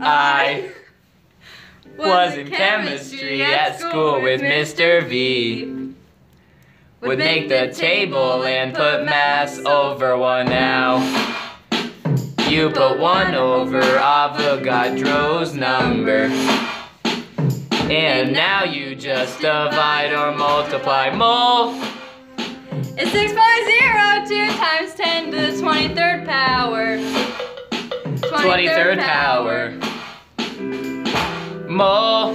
I was in chemistry at school with Mr. V. Would make the table and put mass over one now. You put one over Avogadro's number. And now you just divide or multiply. Mole It's 6.02 times 10 to the 23rd power. 23rd power. Mole,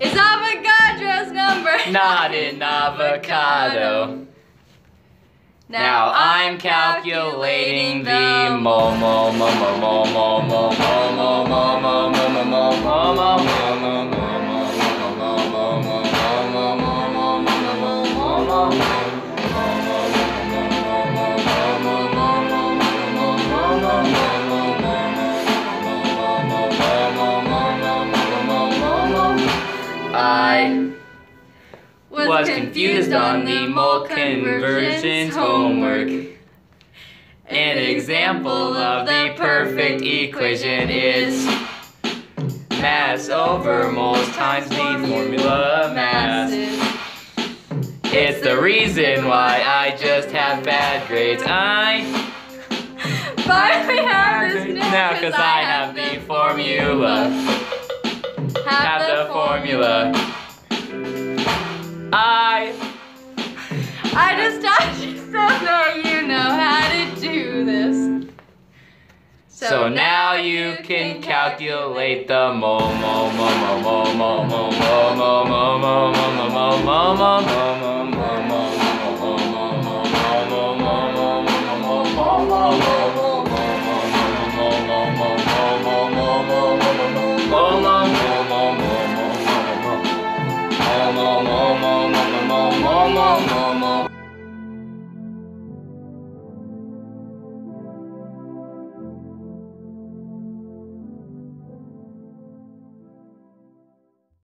It's Avogadro's number. not an avocado. Now I'm calculating the mo mo mo mo mo mo mo mo mo mo mo mo mo mo mo mo mo mo mo I was confused on the mole conversions homework. An example of the perfect equation is mass over moles times the formula mass. It's the reason why I just have bad grades. I Finally have this now because I have the formula. Formula. I I just taught you so that you know how to do this. So now you can calculate the mo mo mo mo mo mo mo mo mo mo mo mo mo mo mo mo mo mo